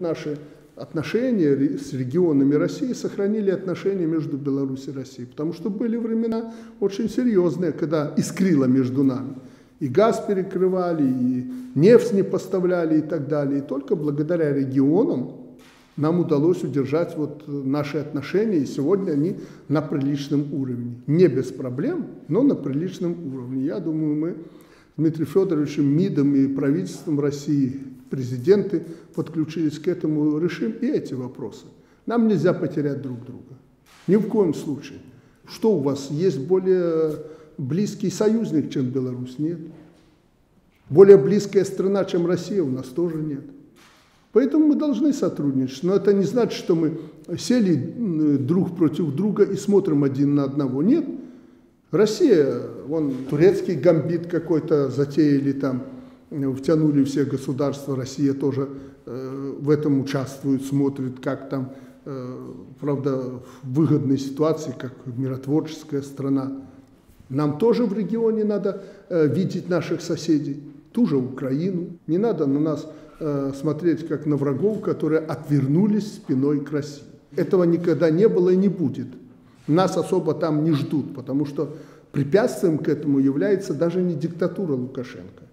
Наши отношения с регионами России сохранили отношения между Беларусью и Россией, потому что были времена очень серьезные, когда искрило между нами. И газ перекрывали, и нефть не поставляли и так далее. И только благодаря регионам нам удалось удержать вот наши отношения, и сегодня они на приличном уровне. Не без проблем, но на приличном уровне. Я думаю, мы Дмитрием Федоровичем, МИДом и правительством России, президенты подключились к этому, решим и эти вопросы. Нам нельзя потерять друг друга. Ни в коем случае. Что у вас, есть более близкий союзник, чем Беларусь? Нет. Более близкая страна, чем Россия, у нас тоже нет. Поэтому мы должны сотрудничать. Но это не значит, что мы сели друг против друга и смотрим один на одного. Нет. Россия, вон турецкий гамбит какой-то затеяли там, втянули все государства, Россия тоже э, в этом участвует, смотрит, как там, э, правда, в выгодной ситуации, как миротворческая страна. Нам тоже в регионе надо э, видеть наших соседей, ту же Украину. Не надо на нас смотреть как на врагов, которые отвернулись спиной к России. Этого никогда не было и не будет нас особо там не ждут, потому что препятствием к этому является даже не диктатура Лукашенко.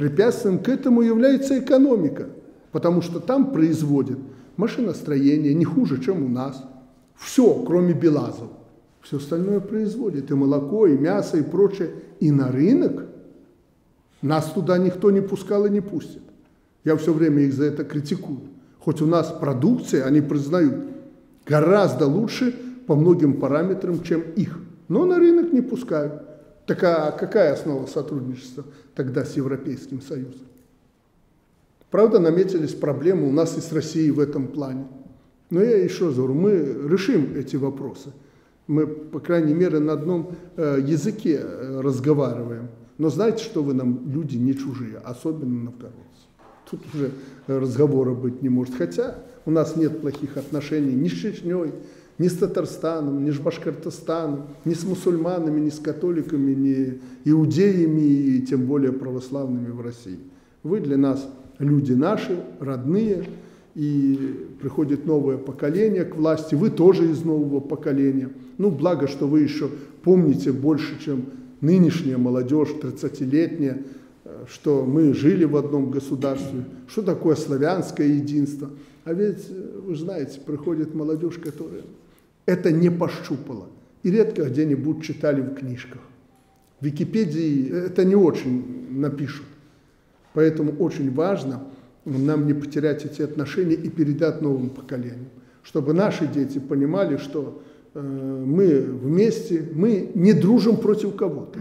Препятствием к этому является экономика, потому что там производят машиностроение не хуже, чем у нас. Все, кроме Белазов. Все остальное производит, и молоко, и мясо, и прочее. И на рынок нас туда никто не пускал и не пустит. Я все время их за это критикую. Хоть у нас продукция, они признают, гораздо лучше, по многим параметрам, чем их. Но на рынок не пускают. Так а какая основа сотрудничества тогда с Европейским Союзом? Правда, наметились проблемы у нас и с Россией в этом плане. Но я еще раз говорю, мы решим эти вопросы. Мы, по крайней мере, на одном э, языке э, разговариваем. Но знаете, что вы нам люди не чужие, особенно новгородцы. Тут уже разговора быть не может. Хотя у нас нет плохих отношений ни с Чечней, ни с Татарстаном, ни с Башкортостаном, ни с мусульманами, ни с католиками, ни иудеями и тем более православными в России. Вы для нас люди наши, родные, и приходит новое поколение к власти, вы тоже из нового поколения. Ну, благо, что вы еще помните больше, чем нынешняя молодежь, 30-летняя, что мы жили в одном государстве, что такое славянское единство. А ведь, вы знаете, приходит молодежь, которая это не пощупало. И редко где-нибудь читали в книжках. В Википедии это не очень напишут. Поэтому очень важно нам не потерять эти отношения и передать новым поколениям, чтобы наши дети понимали, что э, мы вместе, мы не дружим против кого-то.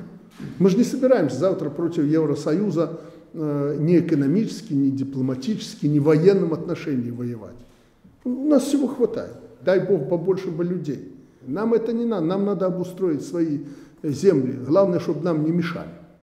Мы же не собираемся завтра против Евросоюза э, ни экономически, ни дипломатически, ни военном отношении воевать. У нас всего хватает дай Бог побольше бы людей. Нам это не надо, нам надо обустроить свои земли. Главное, чтобы нам не мешали.